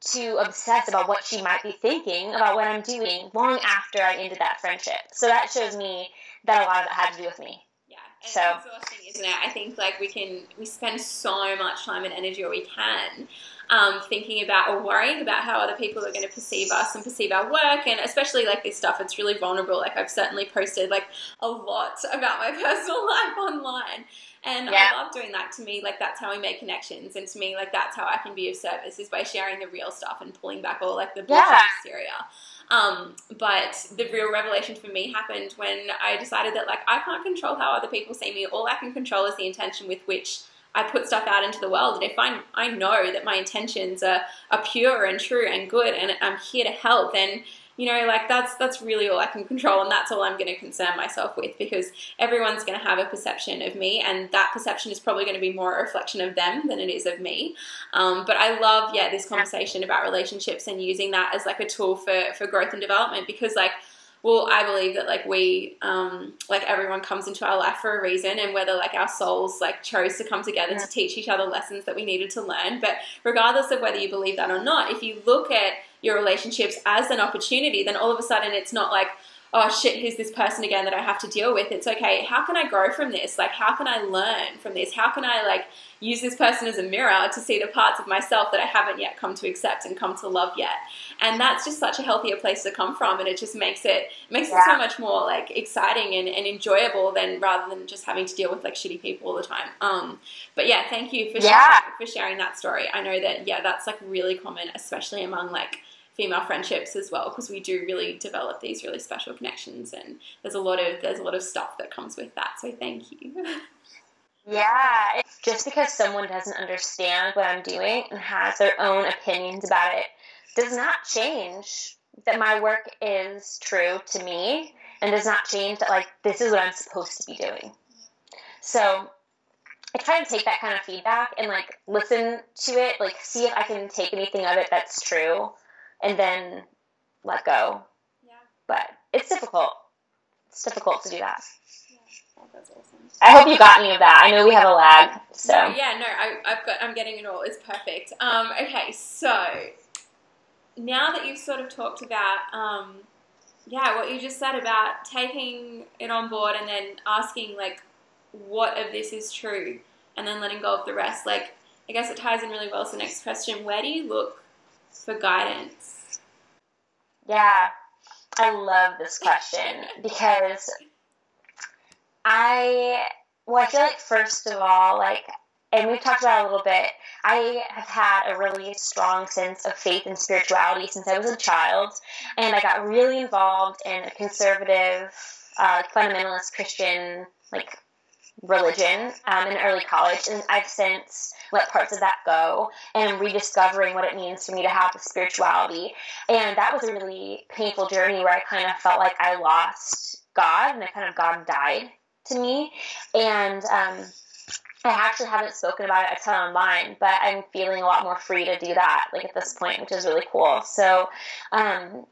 S2: to obsess about what she might be thinking about what I'm doing long after I ended that friendship. So that shows me that a lot of it had to do with me.
S1: Yeah, and so. it's exhausting, isn't it? I think like we can we spend so much time and energy, or we can, um, thinking about or worrying about how other people are going to perceive us and perceive our work. And especially like this stuff, it's really vulnerable. Like I've certainly posted like a lot about my personal life online. And yeah. I love doing that. To me, like that's how we make connections, and to me, like that's how I can be of service is by sharing the real stuff and pulling back all like the bullshit yeah. hysteria. Um, but the real revelation for me happened when I decided that like I can't control how other people see me. All I can control is the intention with which I put stuff out into the world. And if I, I know that my intentions are, are pure and true and good and I'm here to help, then you know, like that's that's really all I can control, and that's all I'm going to concern myself with because everyone's going to have a perception of me, and that perception is probably going to be more a reflection of them than it is of me. Um, but I love, yeah, this conversation about relationships and using that as like a tool for for growth and development because like well, I believe that like we, um, like everyone comes into our life for a reason, and whether like our souls like chose to come together yeah. to teach each other lessons that we needed to learn. But regardless of whether you believe that or not, if you look at your relationships as an opportunity, then all of a sudden it's not like, oh shit, who's this person again that I have to deal with? It's okay, how can I grow from this? Like, how can I learn from this? How can I like use this person as a mirror to see the parts of myself that I haven't yet come to accept and come to love yet? And that's just such a healthier place to come from, and it just makes it makes yeah. it so much more like exciting and, and enjoyable than rather than just having to deal with like shitty people all the time. Um, but yeah, thank you for yeah. sharing, for sharing that story. I know that yeah, that's like really common, especially among like female friendships as well because we do really develop these really special connections and there's a lot of there's a lot of stuff that comes with that so thank you.
S2: Yeah just because someone doesn't understand what i'm doing and has their own opinions about it does not change that my work is true to me and does not change that like this is what i'm supposed to be doing. So I try to take that kind of feedback and like listen to it, like see if I can take anything of it that's true, and then let go. Yeah. But it's difficult. It's difficult to do that. Yeah, that's awesome. I hope you got any of that. I know we have a lag, so
S1: no, yeah, no, I, have got, I'm getting it all. It's perfect. Um, okay, so now that you've sort of talked about, um, yeah, what you just said about taking it on board and then asking like, what of this is true, and then letting go of the rest. Like, I guess it ties in really well to the next question. Where do you look for guidance?
S2: Yeah, I love this question because I, well, I feel like first of all, like, and we've talked about a little bit, I have had a really strong sense of faith and spirituality since I was a child, and I got really involved in a conservative, uh, fundamentalist Christian, like, religion um, in early college, and I've since let parts of that go and rediscovering what it means for me to have the spirituality. And that was a really painful journey where I kind of felt like I lost God and I kind of God died to me. And um, I actually haven't spoken about it a ton online, but I'm feeling a lot more free to do that, like at this point, which is really cool. So, um,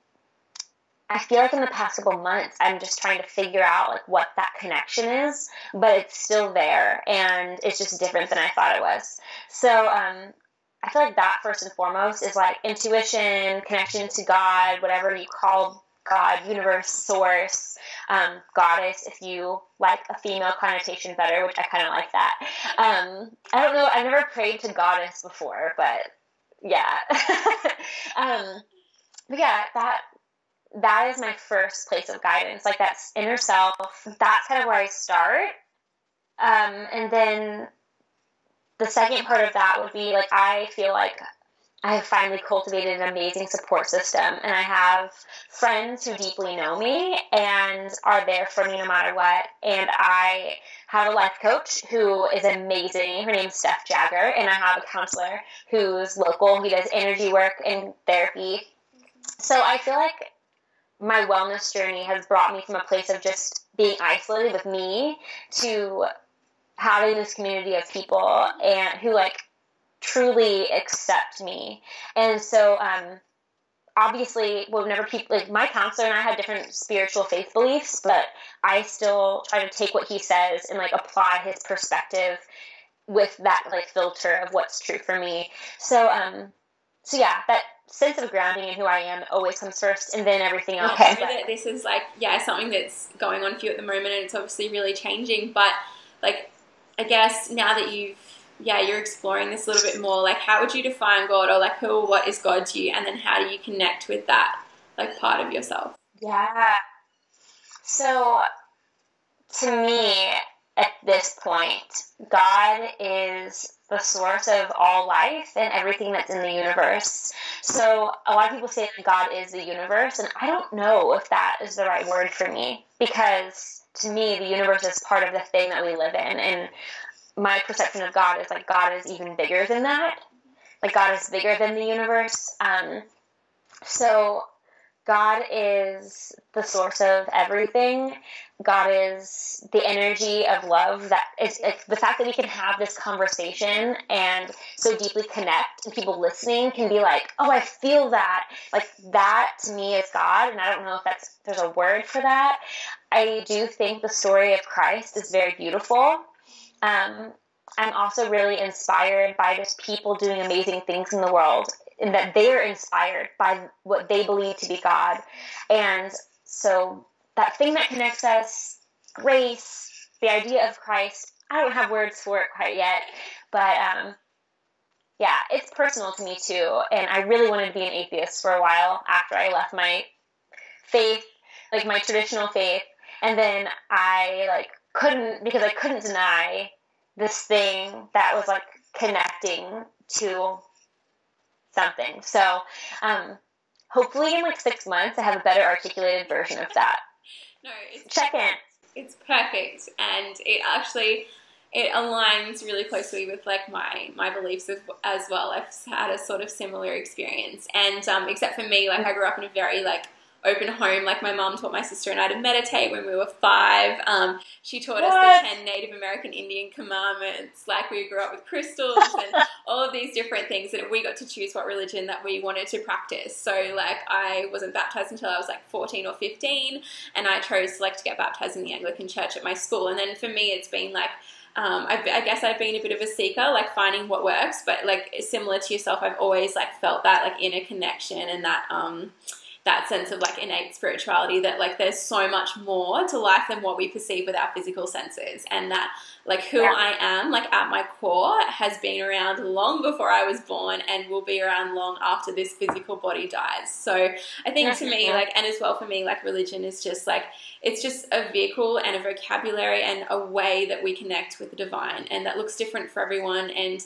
S2: I feel like in the past couple months, I'm just trying to figure out like what that connection is, but it's still there, and it's just different than I thought it was. So um, I feel like that first and foremost is like intuition, connection to God, whatever you call God, universe, source, um, goddess, if you like a female connotation better, which I kind of like that. Um, I don't know, I've never prayed to goddess before, but yeah. um, but yeah, that that is my first place of guidance. Like that's inner self. That's kind of where I start. Um, and then the second part of that would be like I feel like I have finally cultivated an amazing support system, and I have friends who deeply know me and are there for me no matter what. And I have a life coach who is amazing. Her name's Steph Jagger, and I have a counselor who's local. He does energy work and therapy. So I feel like my wellness journey has brought me from a place of just being isolated with me to having this community of people and who like truly accept me. And so um obviously whenever people like my counselor and I had different spiritual faith beliefs, but I still try to take what he says and like apply his perspective with that like filter of what's true for me. So um so yeah, that sense of grounding in who I am always comes first, and then everything else.
S1: Okay. That this is like yeah something that's going on for you at the moment, and it's obviously really changing. But like, I guess now that you've yeah you're exploring this a little bit more, like how would you define God, or like who or what is God to you, and then how do you connect with that like part of yourself?
S2: Yeah. So to me, at this point, God is the source of all life and everything that's in the universe. So a lot of people say that God is the universe, and I don't know if that is the right word for me because to me, the universe is part of the thing that we live in, and my perception of God is like God is even bigger than that. Like God is bigger than the universe. Um, so God is the source of everything. God is the energy of love that is the fact that we can have this conversation and so deeply connect and people listening can be like, oh, I feel that. Like that to me is God. And I don't know if that's, there's a word for that. I do think the story of Christ is very beautiful. Um, I'm also really inspired by just people doing amazing things in the world and that they're inspired by what they believe to be God. And so that thing that connects us, grace, the idea of Christ, I don't have words for it quite yet, but um, yeah, it's personal to me too. And I really wanted to be an atheist for a while after I left my faith, like my traditional faith. And then I like couldn't because I couldn't deny this thing that was like connecting to something. So, um, hopefully, in like six months, I have a better articulated version of that.
S1: No, it's
S2: check in.
S1: It's perfect, and it actually it aligns really closely with like my my beliefs as, as well. I've had a sort of similar experience, and um, except for me, like I grew up in a very like open home. Like my mom taught my sister and I to meditate when we were five. Um, she taught what? us the 10 Native American Indian commandments. Like we grew up with crystals and all of these different things. And we got to choose what religion that we wanted to practice. So like I wasn't baptized until I was like 14 or 15. And I chose to like to get baptized in the Anglican church at my school. And then for me, it's been like, um, I, I, guess I've been a bit of a seeker, like finding what works, but like similar to yourself, I've always like felt that like inner connection and that, um, that sense of like innate spirituality that like there's so much more to life than what we perceive with our physical senses and that like who yeah. I am like at my core has been around long before I was born and will be around long after this physical body dies. So I think to me like and as well for me like religion is just like it's just a vehicle and a vocabulary and a way that we connect with the divine and that looks different for everyone and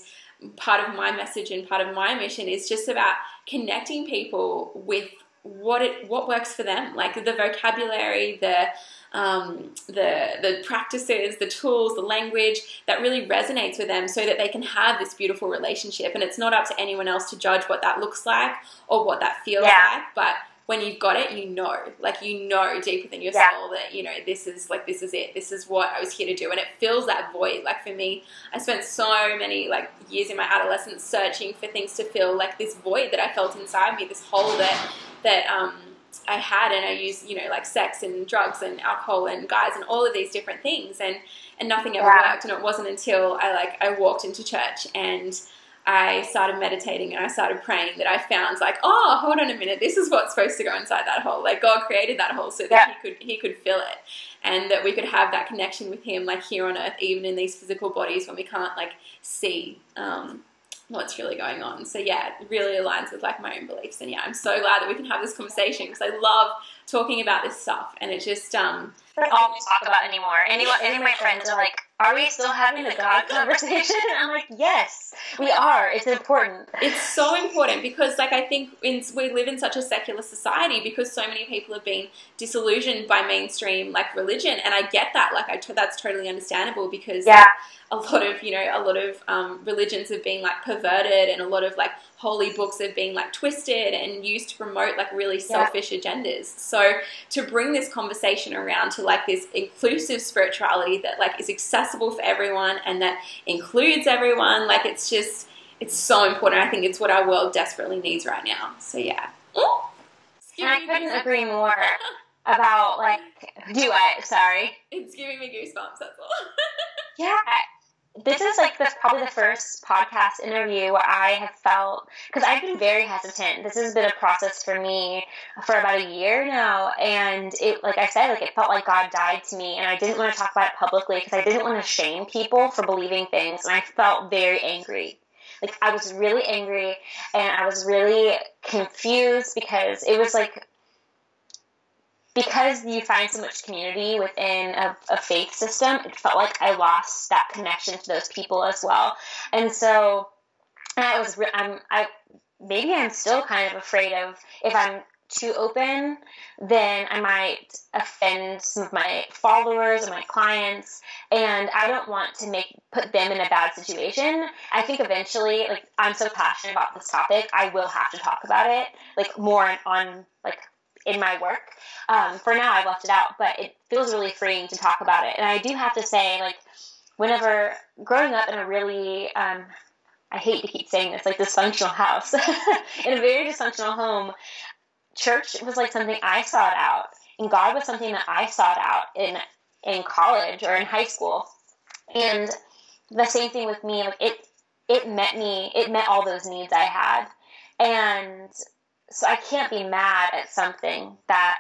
S1: part of my message and part of my mission is just about connecting people with what it what works for them like the vocabulary the um, the the practices the tools the language that really resonates with them so that they can have this beautiful relationship and it's not up to anyone else to judge what that looks like or what that feels yeah. like but when you've got it, you know, like you know deep within your yeah. soul that you know this is like this is it. This is what I was here to do, and it fills that void. Like for me, I spent so many like years in my adolescence searching for things to fill like this void that I felt inside me, this hole that that um, I had, and I used you know like sex and drugs and alcohol and guys and all of these different things, and and nothing ever yeah. worked. And it wasn't until I like I walked into church and I started meditating and I started praying that I found like, oh, hold on a minute, this is what's supposed to go inside that hole. Like God created that hole so that yeah. he could he could fill it, and that we could have that connection with Him, like here on earth, even in these physical bodies when we can't like see. Um, what's really going on. So yeah, it really aligns with like my own beliefs. And yeah, I'm so glad that we can have this conversation because I love talking about this stuff. And it just um,
S2: I don't always talk about anymore. Anyone, any of my friends are like, "Are we still having the God conversation?" I'm like, "Yes, we are. It's important.
S1: It's so important because, like, I think in, we live in such a secular society because so many people have been disillusioned by mainstream like religion, and I get that. Like, I t- that's totally understandable because
S2: yeah.
S1: Like, a lot of you know a lot of um, religions have been like perverted, and a lot of like holy books have been like twisted and used to promote like really selfish yeah. agendas. So to bring this conversation around to like this inclusive spirituality that like is accessible for everyone and that includes everyone, like it's just it's so important. I think it's what our world desperately needs right now. So yeah.
S2: I couldn't agree more about like do I sorry.
S1: It's giving me goosebumps, that's all.
S2: yeah, this is like the probably the first podcast interview where I have felt because I've been very hesitant. This has been a process for me for about a year now, and it like I said, like it felt like God died to me, and I didn't want to talk about it publicly because I didn't want to shame people for believing things, and I felt very angry. Like I was really angry, and I was really confused because it was like because you find so much community within a, a, faith system, it felt like I lost that connection to those people as well. And so I was, I'm, I maybe I'm still kind of afraid of if I'm too open, then I might offend some of my followers or my clients, and I don't want to make put them in a bad situation. I think eventually, like I'm so passionate about this topic, I will have to talk about it, like more on like in my work. Um, for now, I've left it out, but it feels really freeing to talk about it. And I do have to say, like, whenever growing up in a really, um, I hate to keep saying this, like dysfunctional house, in a very dysfunctional home, church was like something I sought out, and God was something that I sought out in in college or in high school. And the same thing with me, like it it met me, it met all those needs I had. And so I can't be mad at something that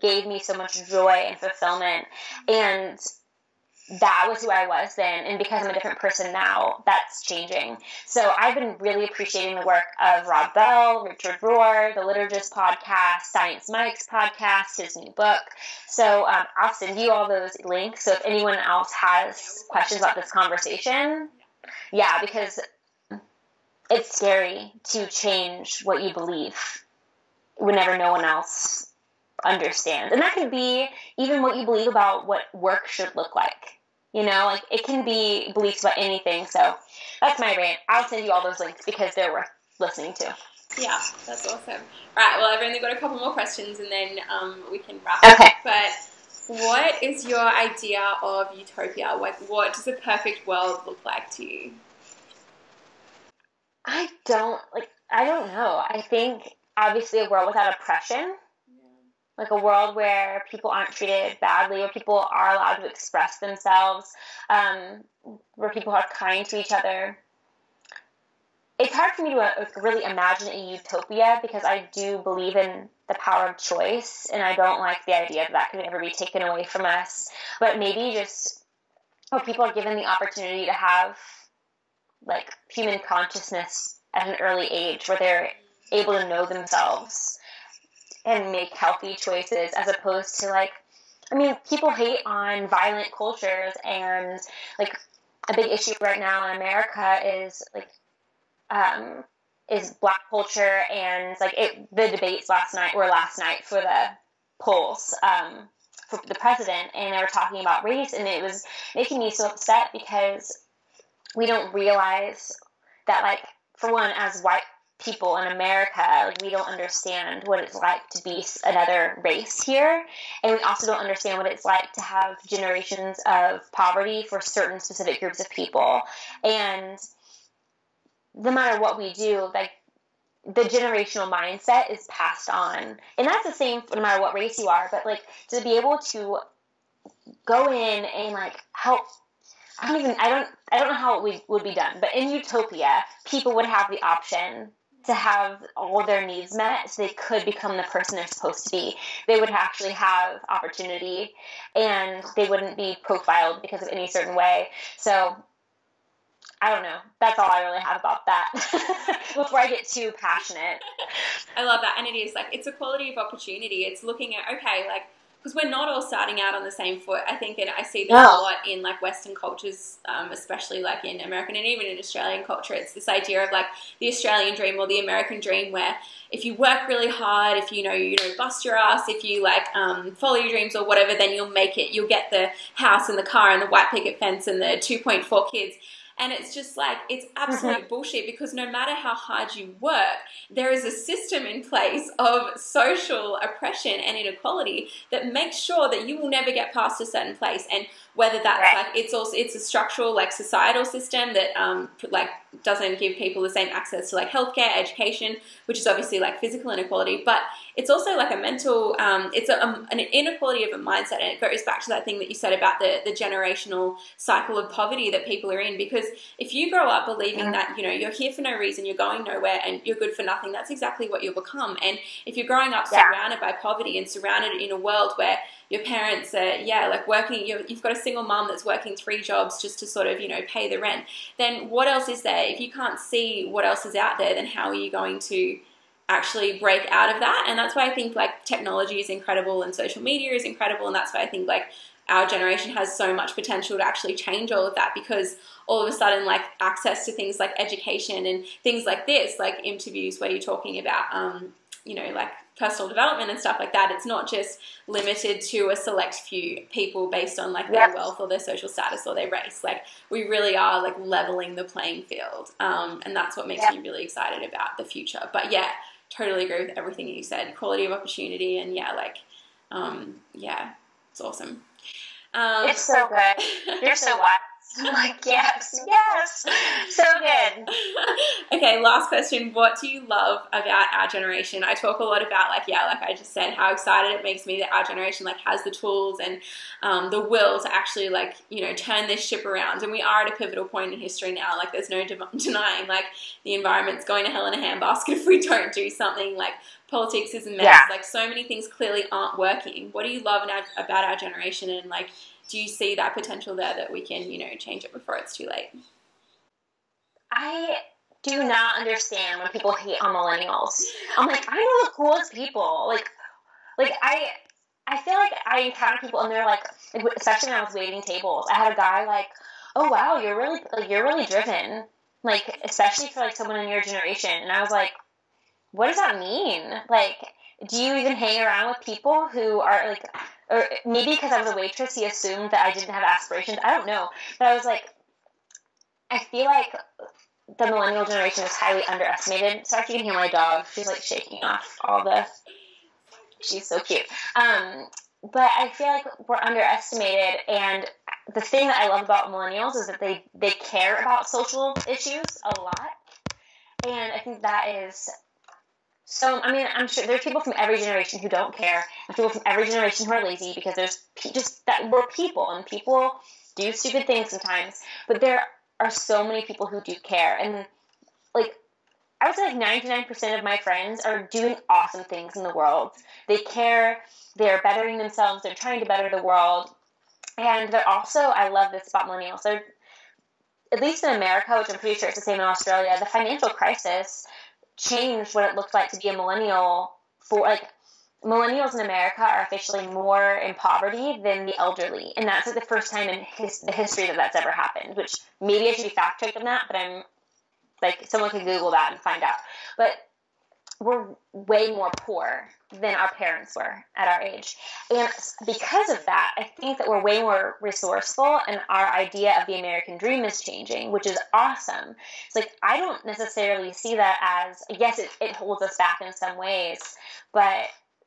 S2: gave me so much joy and fulfillment. And that was who I was then. And because I'm a different person now, that's changing. So I've been really appreciating the work of Rob Bell, Richard Rohr, the Liturgist podcast, Science Mike's podcast, his new book. So um, I'll send you all those links. So if anyone else has questions about this conversation, yeah, because it's scary to change what you believe whenever no one else understands. And that could be even what you believe about what work should look like. You know, like it can be beliefs about anything. So that's my rant. I'll send you all those links because they're worth listening to.
S1: Yeah, that's awesome. All right, well, I've only got a couple more questions and then um, we can wrap
S2: okay.
S1: up. But what is your idea of utopia? Like, what does a perfect world look like to you?
S2: I don't like. I don't know. I think obviously a world without oppression, like a world where people aren't treated badly, where people are allowed to express themselves, um, where people are kind to each other. It's hard for me to uh, really imagine a utopia because I do believe in the power of choice, and I don't like the idea that that could ever be taken away from us. But maybe just where people are given the opportunity to have like human consciousness at an early age where they're able to know themselves and make healthy choices as opposed to like I mean, people hate on violent cultures and like a big issue right now in America is like um is black culture and like it the debates last night were last night for the polls um for the president and they were talking about race and it was making me so upset because we don't realize that like for one as white people in America, we don't understand what it's like to be another race here, and we also don't understand what it's like to have generations of poverty for certain specific groups of people. And no matter what we do, like the generational mindset is passed on, and that's the same no matter what race you are. But like to be able to go in and like help I don't even I don't I don't know how it would be done, but in utopia, people would have the option to have all their needs met so they could become the person they're supposed to be. They would actually have opportunity and they wouldn't be profiled because of any certain way. So I don't know. That's all I really have about that before I get too passionate.
S1: I love that. And it is like, it's equality of opportunity. It's looking at, okay, like, because we're not all starting out on the same foot. I think, and I see this a lot in like Western cultures, um, especially like in American and even in Australian culture. It's this idea of like the Australian dream or the American dream, where if you work really hard, if you know you know bust your ass, if you like um, follow your dreams or whatever, then you'll make it. You'll get the house and the car and the white picket fence and the two point four kids. And it's just like, it's absolute mm-hmm. bullshit because no matter how hard you work, there is a system in place of social oppression and inequality that makes sure that you will never get past a certain place. And whether that's right. like it's also it's a structural like societal system that um like doesn't give people the same access to like healthcare education which is obviously like physical inequality but it's also like a mental um it's a, um, an inequality of a mindset and it goes back to that thing that you said about the the generational cycle of poverty that people are in because if you grow up believing that you know you're here for no reason you're going nowhere and you're good for nothing that's exactly what you'll become and if you're growing up yeah. surrounded by poverty and surrounded in a world where your parents are yeah like working you've got a single mom that's working three jobs just to sort of you know pay the rent then what else is there? If you can't see what else is out there then how are you going to actually break out of that? And that's why i think like technology is incredible and social media is incredible and that's why i think like our generation has so much potential to actually change all of that because all of a sudden like access to things like education and things like this like interviews where you're talking about um, you know like personal development and stuff like that. It's not just limited to a select few people based on like their wealth or their social status or their race. Like we really are like leveling the playing field, um, and that's what makes me really excited about the future. But yeah, totally agree with everything you said. Quality of opportunity, and yeah, like, um, yeah, it's awesome.
S2: Um, it's so good. You're so wise. I'm like, yes, yes, so good.
S1: okay, last question. What do you love about our generation? I talk a lot about, like, yeah, like I just said, how excited it makes me that our generation, like, has the tools and um, the will to actually, like, you know, turn this ship around. And we are at a pivotal point in history now. Like, there's no de- denying, like, the environment's going to hell in a handbasket if we don't do something. Like, politics is a mess. Yeah. Like, so many things clearly aren't working. What do you love our, about our generation and, like, do you see that potential there that we can, you know, change it before it's too late?
S2: I do not understand when people hate on millennials. I'm like, I know the coolest people. Like, like I, I feel like I encounter people and they're like, especially when I was waiting tables, I had a guy like, oh wow, you're really, like, you're really driven. Like, especially for like someone in your generation. And I was like, what does that mean? Like, do you even hang around with people who are like or maybe because I was a waitress, he assumed that I didn't have aspirations. I don't know, but I was like, I feel like the millennial generation is highly underestimated. Sorry if you can hear my dog; she's like shaking off all the. She's so cute. Um, but I feel like we're underestimated, and the thing that I love about millennials is that they they care about social issues a lot, and I think that is so, I mean, I'm sure there's people from every generation who don't care, and people from every generation who are lazy because there's just that we're people, and people do stupid things sometimes. But there are so many people who do care, and like I would say, like 99% of my friends are doing awesome things in the world. They care, they're bettering themselves, they're trying to better the world, and they're also, I love this about millennials. They're at least in America, which I'm pretty sure it's the same in Australia, the financial crisis changed what it looked like to be a millennial for like millennials in America are officially more in poverty than the elderly, and that's like the first time in his, the history that that's ever happened. Which maybe I should be fact checked on that, but I'm like someone can Google that and find out. But we're way more poor than our parents were at our age. And because of that, I think that we're way more resourceful and our idea of the American dream is changing, which is awesome. It's like I don't necessarily see that as yes, it, it holds us back in some ways, but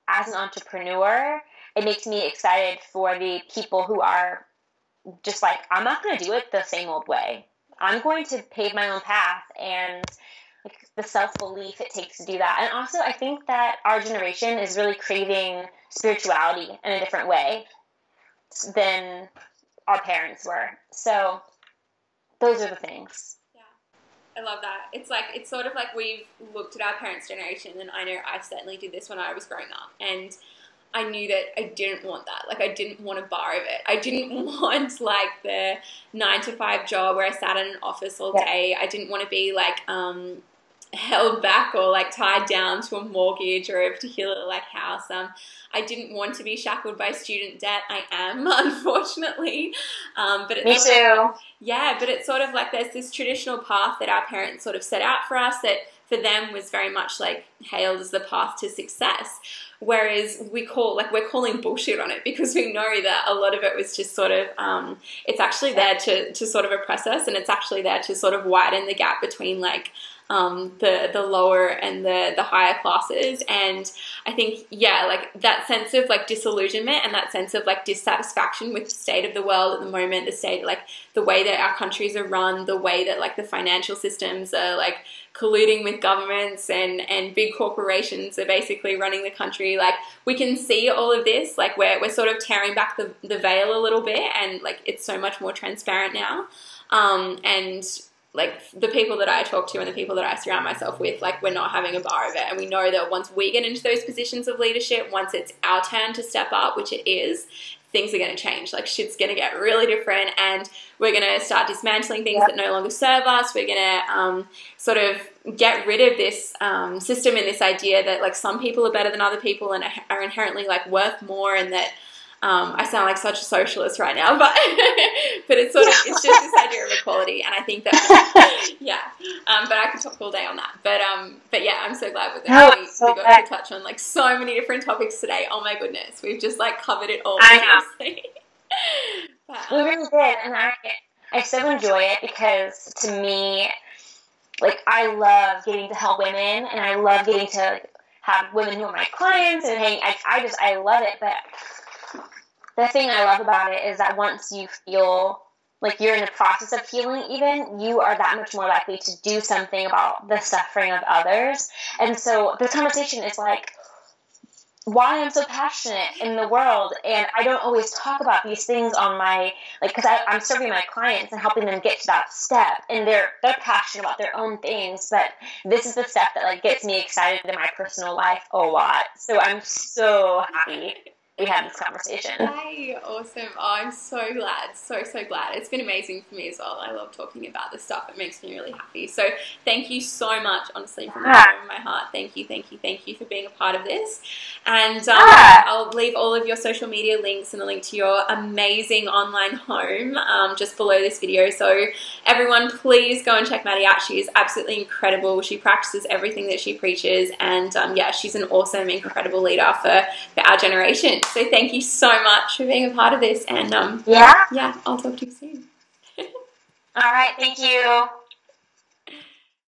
S2: as an entrepreneur, it makes me excited for the people who are just like, I'm not going to do it the same old way. I'm going to pave my own path and the self belief it takes to do that. And also, I think that our generation is really craving spirituality in a different way than our parents were. So, those are the things.
S1: Yeah, I love that. It's like it's sort of like we've looked at our parents' generation, and I know I certainly did this when I was growing up, and I knew that I didn't want that. Like I didn't want a bar of it. I didn't want like the nine to five job where I sat in an office all day. Yeah. I didn't want to be like um, held back or like tied down to a mortgage or a particular like house. Um, I didn't want to be shackled by student debt. I am, unfortunately. Um, but it's
S2: me too.
S1: yeah, but it's sort of like there's this traditional path that our parents sort of set out for us that for them was very much like hailed as the path to success. Whereas we call like we're calling bullshit on it because we know that a lot of it was just sort of um, it's actually there to to sort of oppress us and it's actually there to sort of widen the gap between like um, the the lower and the the higher classes. And I think yeah, like that sense of like disillusionment and that sense of like dissatisfaction with the state of the world at the moment, the state like the way that our countries are run, the way that like the financial systems are like colluding with governments and and big corporations are basically running the country. Like we can see all of this. Like we're we're sort of tearing back the the veil a little bit, and like it's so much more transparent now. Um, and like the people that I talk to and the people that I surround myself with, like we're not having a bar of it. And we know that once we get into those positions of leadership, once it's our turn to step up, which it is, things are going to change. Like shit's going to get really different, and we're going to start dismantling things yep. that no longer serve us. We're going to um, sort of get rid of this um, system and this idea that like some people are better than other people and are inherently like worth more, and that um, I sound like such a socialist right now, but but it's sort of it's just this idea of equality, and I think that yeah. Um, but I could talk all day on that. But um, but yeah, I'm so glad with it. No, we, so we got to touch on like so many different topics today. Oh my goodness, we've just like covered it all.
S2: I know. but, we really did, and I I so enjoy it because to me like I love getting to help women, and I love getting to have women who are my clients and hang. I, I just I love it, but the thing I love about it is that once you feel like you're in the process of healing, even you are that much more likely to do something about the suffering of others. And so the conversation is like, why I'm so passionate in the world. And I don't always talk about these things on my, like, because I'm serving my clients and helping them get to that step. And they're, they're passionate about their own things. But this is the stuff that, like, gets me excited in my personal life a lot. So I'm so happy we had this conversation.
S1: Hey, awesome. Oh, I'm so glad. So, so glad. It's been amazing for me as well. I love talking about this stuff. It makes me really happy. So, thank you so much, honestly, from the bottom of my heart. Thank you, thank you, thank you for being a part of this. And um, I'll leave all of your social media links and a link to your amazing online home um, just below this video. So, everyone, please go and check Maddie out. She is absolutely incredible. She practices everything that she preaches. And um, yeah, she's an awesome, incredible leader for, for our generation. So thank you so much for being a part of this. And um,
S2: yeah,
S1: yeah, I'll talk to you soon.
S2: All right, thank you.